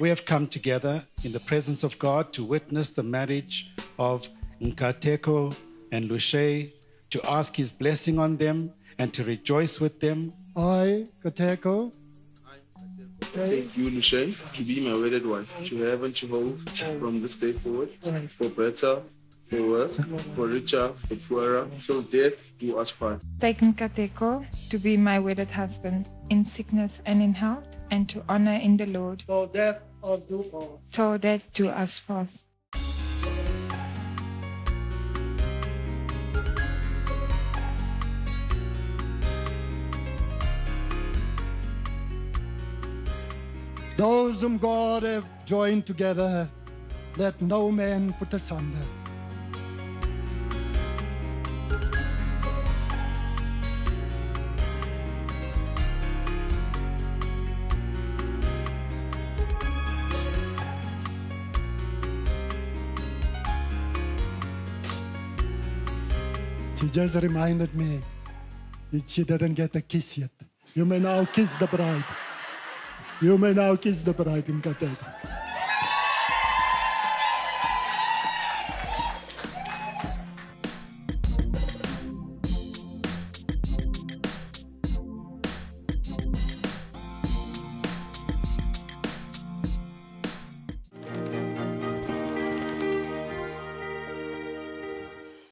We have come together in the presence of God to witness the marriage of Nkateko and Luche, to ask his blessing on them and to rejoice with them. I, Kateko, Take you, Lucia, to be my wedded wife, to have and to hold from this day forward, for better, for worse, for richer, for poorer, till death do us part. taken Kateko to be my wedded husband in sickness and in health, and to honor in the Lord, so death us do all. till death do us part. Those whom God have joined together, let no man put asunder. She just reminded me that she didn't get a kiss yet. You may now kiss the bride. You may now kiss the bride in Qatar.